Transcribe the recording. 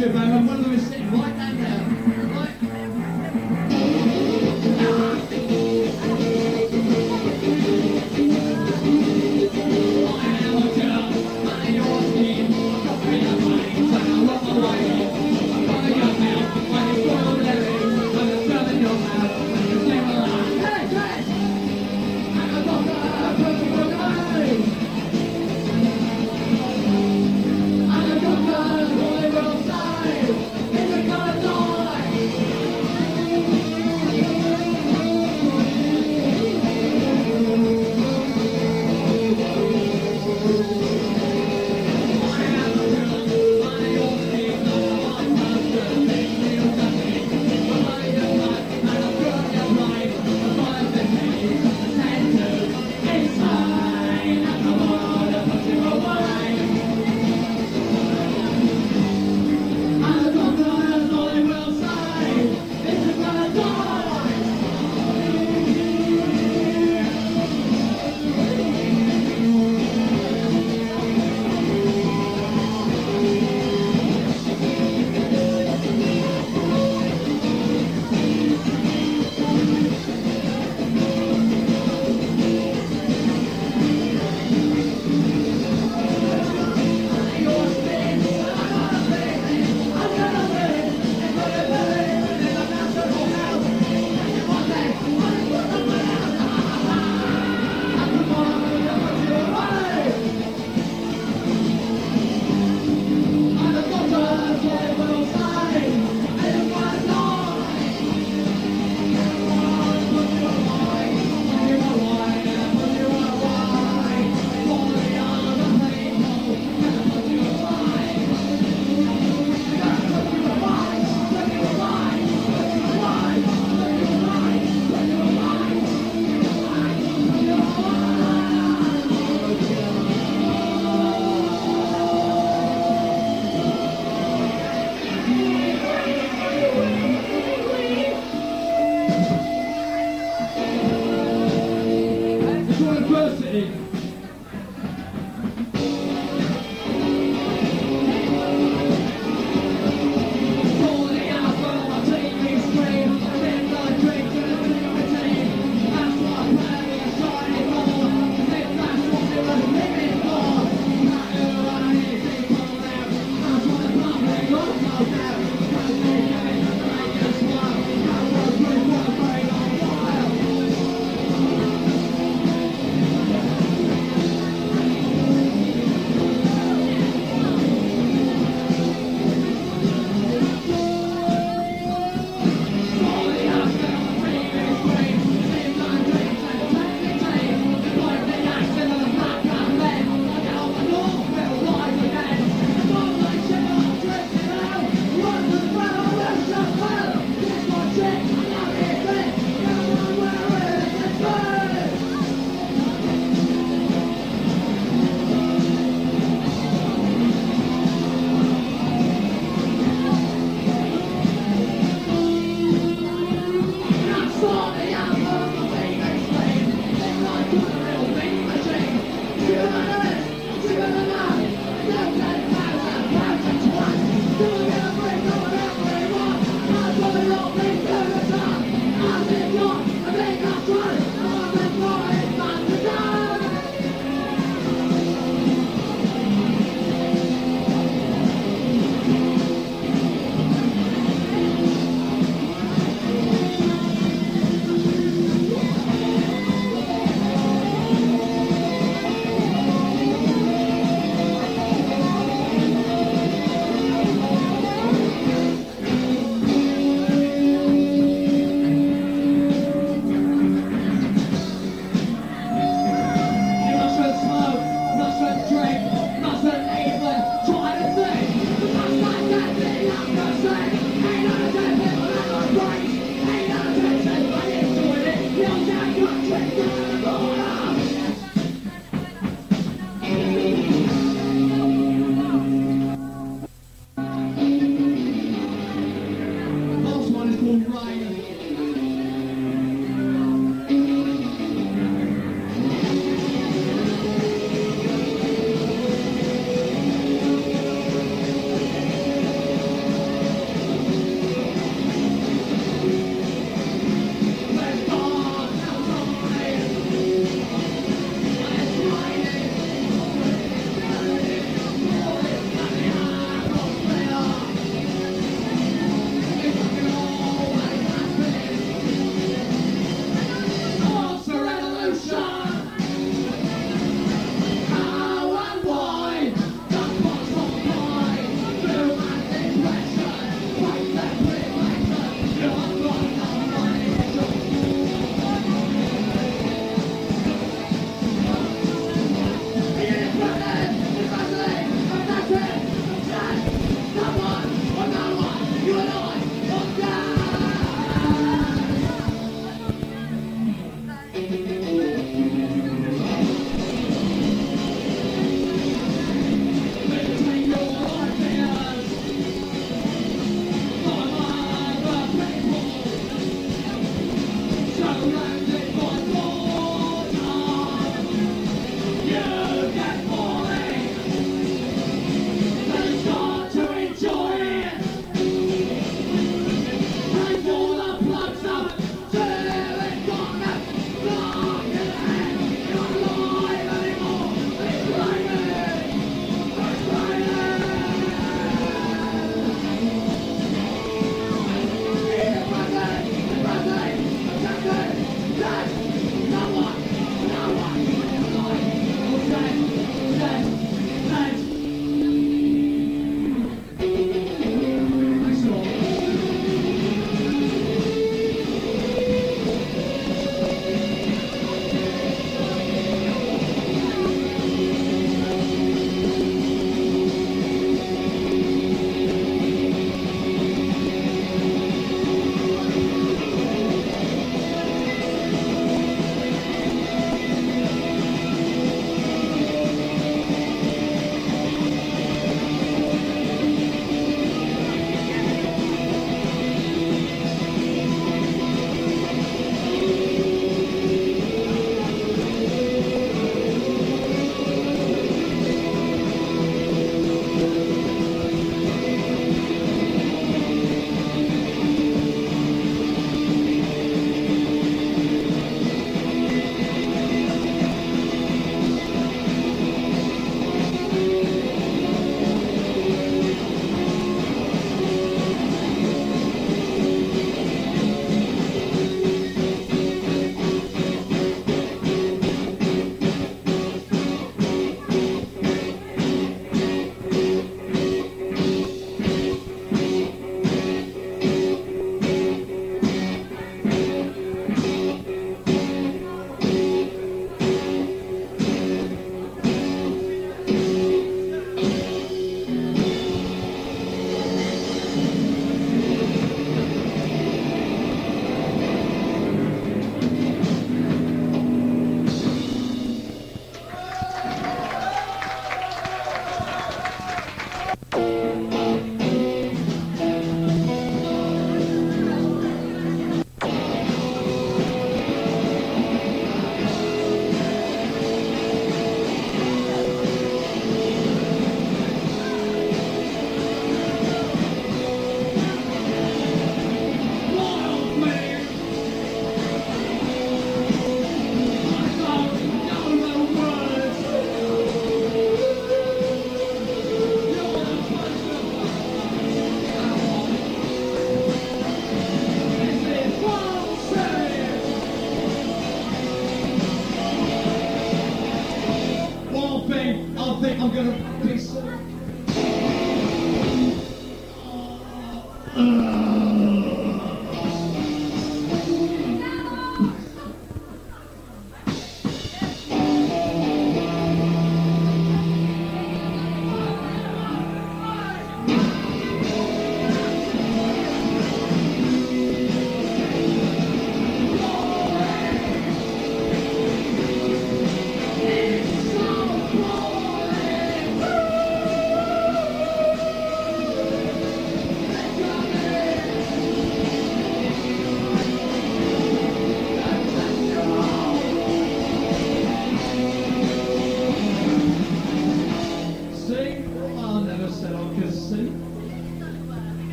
or a documentary